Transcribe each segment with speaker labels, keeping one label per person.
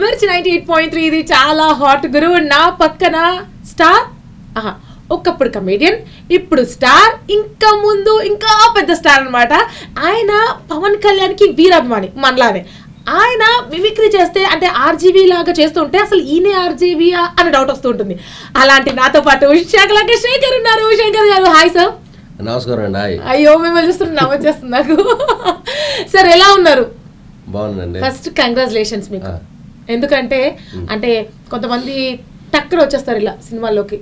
Speaker 1: మిర్చి ninety eight point three ఇది చాలా హాట్ గురువు. నా పక్కన స్టార్ ఆహా ఒకప్పుడు కమేడియన్ ఇప్పుడు స్టార్ ఇంకా ముందు ఇంకా పెద్ద స్టార్ అన్నమాట. ఆయన పవన్ కళ్యాణ్కి వీరాభిమాని మనలానే. ఆయన మిమిక్రీ చేస్తే అంటే ఆర్జీవీ లాగా చేస్తుంటే అసలు ఈయనే ఆర్జీవీ అని డౌట్ వస్తూ ఉంటుంది. అలాంటి నాతో పాటు శేఖర్ శేఖర్ ఉన్నారు. శేఖర్ గారు హాయ్ సార్
Speaker 2: నమస్కారం అండి
Speaker 1: అయ్యో మిమ్మల్ని చూస్తుంటే నవ్వొచ్చేస్తుంది నాకు. సార్ ఎలా ఉన్నారు?
Speaker 2: బాగుందండి
Speaker 1: ఫస్ట్ కంగ్రాచులేషన్స్ మీకు. ఎందుకంటే అంటే కొంతమంది టక్కన వచ్చేస్తారు ఇలా సినిమాల్లోకి.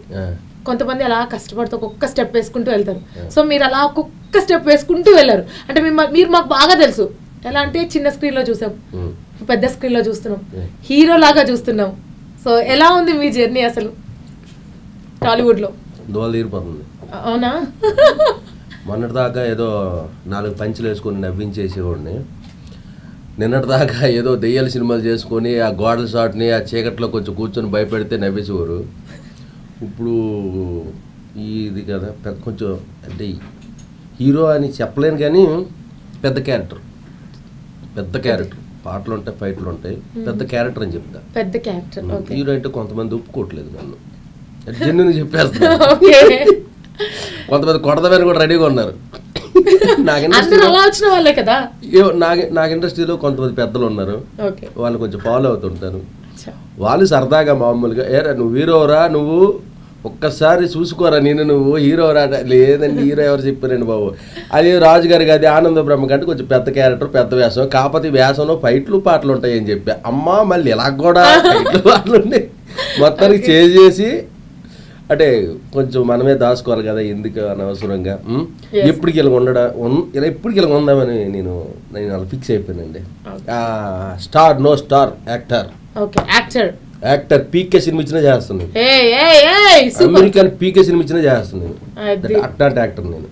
Speaker 1: కొంతమంది అలా కష్టపడుతూ ఒక్కొక్క స్టెప్ వేసుకుంటూ వెళ్తారు. సో మీరు అలా ఒక్కొక్క స్టెప్ వేసుకుంటూ వెళ్ళారు. అంటే మీరు మాకు బాగా తెలుసు. ఎలా అంటే చిన్న స్క్రీన్లో చూసాం. పెద్ద స్క్రీన్లో చూస్తున్నాం. హీరో లాగా చూస్తున్నాం. సో ఎలా ఉంది మీ జర్నీ అసలు?
Speaker 2: టాలీవుడ్లో
Speaker 1: అవునా?
Speaker 2: మొన్నటి దాకా ఏదో నాలుగు పంచులు వేసుకొని నవ్వించేసేవాడిని. నిన్నటి దాకా ఏదో దెయ్యాల సినిమాలు చేసుకొని ఆ గోడల షాట్ని ఆ చీకట్లో కొంచెం కూర్చొని భయపెడితే నవ్వేసేవారు. ఇప్పుడు ఇది కదా పెద్ద కొంచెం అంటే హీరో అని చెప్పలేను కానీ పెద్ద క్యారెక్టర్. పెద్ద క్యారెక్టర్. పాటలు ఉంటాయి ఫైట్లు ఉంటాయి. పెద్ద క్యారెక్టర్ అని చెప్తా.
Speaker 1: పెద్ద క్యారెక్టర్
Speaker 2: హీరో అంటే కొంతమంది ఒప్పుకోవట్లేదు నన్ను. జెన్యున్ చెప్పేస్తున్నా.
Speaker 1: ఓకే.
Speaker 2: కొంతమంది కొడదమని కూడా రెడీగా ఉన్నారు.
Speaker 1: అందరూ
Speaker 2: ఇండస్ట్రీలో
Speaker 1: అలా వచ్చిన వాళ్ళే కదా.
Speaker 2: నాకు ఇండస్ట్రీలో కొంతమంది పెద్దలు ఉన్నారు వాళ్ళు కొంచెం ఫాలో అవుతుంటారు. వాళ్ళు సరదాగా మామూలుగా ఏరా నువ్వు హీరోరా నువ్వు ఒక్కసారి చూసుకోరా నేను నువ్వు హీరోరా అంటే, లేదండి హీరో ఎవరు చెప్పారండి బాబు. అది రాజుగారి అది ఆనంద బ్రహ్మ కంటే కొంచెం పెద్ద క్యారెక్టర్ పెద్ద వేషం కాకపోతే ఈ వేషంలో ఫైట్లు పాటలు ఉంటాయి అని చెప్పా. అమ్మా మళ్ళీ ఇలా కూడా ఫైట్లు పాటలు ఉన్నాయి మొత్తానికి చేసి అంటే కొంచెం మనమే దాచుకోవాలి కదా ఎందుకు అనవసరంగా. ఎప్పటికి ఇలా ఉండడా ఇలా ఎప్పటికి ఇలా ఉందామని నేను నేను అలా ఫిక్స్ అయిపోయానండి. Star no star actor
Speaker 1: okay actor
Speaker 2: actor PK cinema ఇచ్చినా చేస్తున్నాను అమెరికన్ పీకే సినిమా ఇచ్చినా చేస్తున్నాను. అట్లాంటి యాక్టర్ నేను.